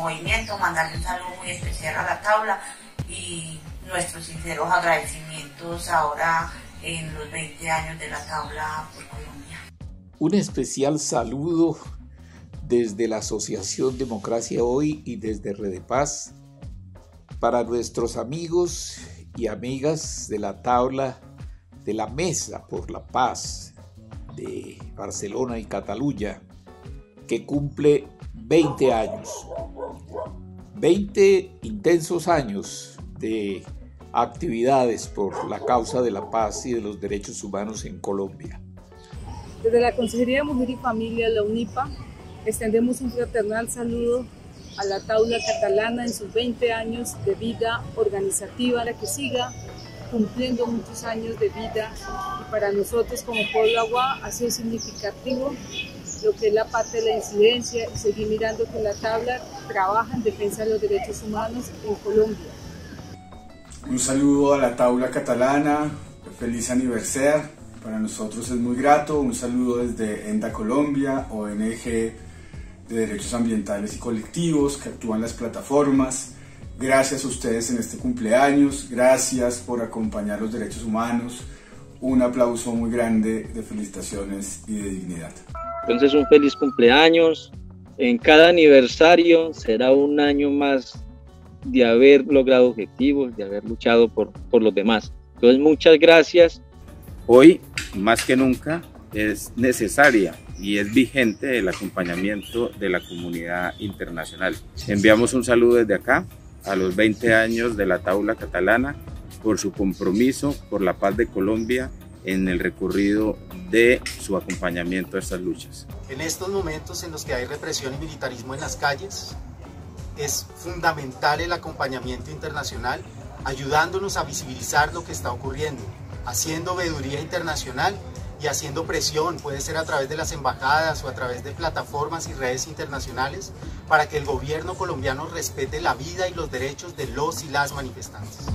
movimiento, mandarle un saludo muy especial a la tabla y nuestros sinceros agradecimientos ahora en los 20 años de la tabla por Colombia. Un especial saludo desde la Asociación Democracia Hoy y desde Red Paz para nuestros amigos y amigas de la tabla de la Mesa por la Paz de Barcelona y Cataluña, que cumple 20 años. 20 intensos años de actividades por la causa de la paz y de los derechos humanos en Colombia. Desde la Consejería de Mujer y Familia, la UNIPA, extendemos un fraternal saludo a la Taula Catalana en sus 20 años de vida organizativa, la que siga cumpliendo muchos años de vida para nosotros como pueblo agua ha sido significativo lo que es la parte de la incidencia y seguir mirando que la tabla trabaja en defensa de los derechos humanos en Colombia. Un saludo a la tabla catalana, feliz aniversario, para nosotros es muy grato, un saludo desde ENDA Colombia, ONG de Derechos Ambientales y Colectivos que actúan las plataformas. Gracias a ustedes en este cumpleaños, gracias por acompañar los derechos humanos. Un aplauso muy grande de felicitaciones y de dignidad. Entonces un feliz cumpleaños. En cada aniversario será un año más de haber logrado objetivos, de haber luchado por, por los demás. Entonces muchas gracias. Hoy, más que nunca, es necesaria y es vigente el acompañamiento de la comunidad internacional. Enviamos un saludo desde acá a los 20 años de la Taula Catalana por su compromiso por la paz de Colombia en el recorrido de su acompañamiento a estas luchas. En estos momentos en los que hay represión y militarismo en las calles, es fundamental el acompañamiento internacional, ayudándonos a visibilizar lo que está ocurriendo, haciendo veeduría internacional y haciendo presión, puede ser a través de las embajadas o a través de plataformas y redes internacionales, para que el gobierno colombiano respete la vida y los derechos de los y las manifestantes.